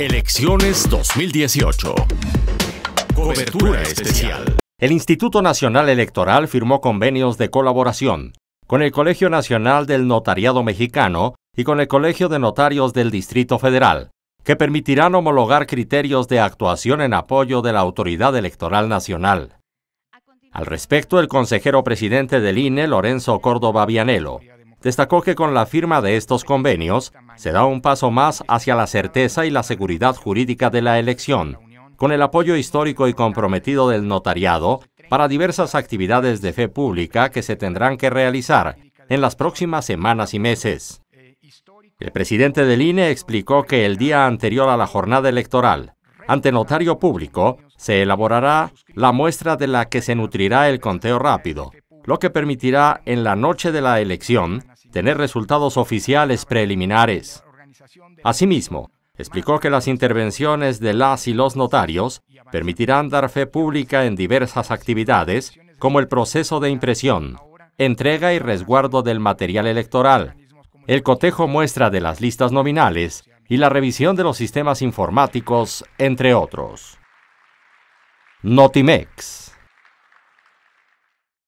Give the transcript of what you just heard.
Elecciones 2018. Cobertura especial. El Instituto Nacional Electoral firmó convenios de colaboración con el Colegio Nacional del Notariado Mexicano y con el Colegio de Notarios del Distrito Federal, que permitirán homologar criterios de actuación en apoyo de la Autoridad Electoral Nacional. Al respecto, el consejero presidente del INE, Lorenzo Córdoba Vianelo, destacó que con la firma de estos convenios se da un paso más hacia la certeza y la seguridad jurídica de la elección, con el apoyo histórico y comprometido del notariado para diversas actividades de fe pública que se tendrán que realizar en las próximas semanas y meses. El presidente del INE explicó que el día anterior a la jornada electoral, ante notario público, se elaborará la muestra de la que se nutrirá el conteo rápido, lo que permitirá en la noche de la elección tener resultados oficiales preliminares. Asimismo, explicó que las intervenciones de las y los notarios permitirán dar fe pública en diversas actividades, como el proceso de impresión, entrega y resguardo del material electoral, el cotejo muestra de las listas nominales y la revisión de los sistemas informáticos, entre otros. Notimex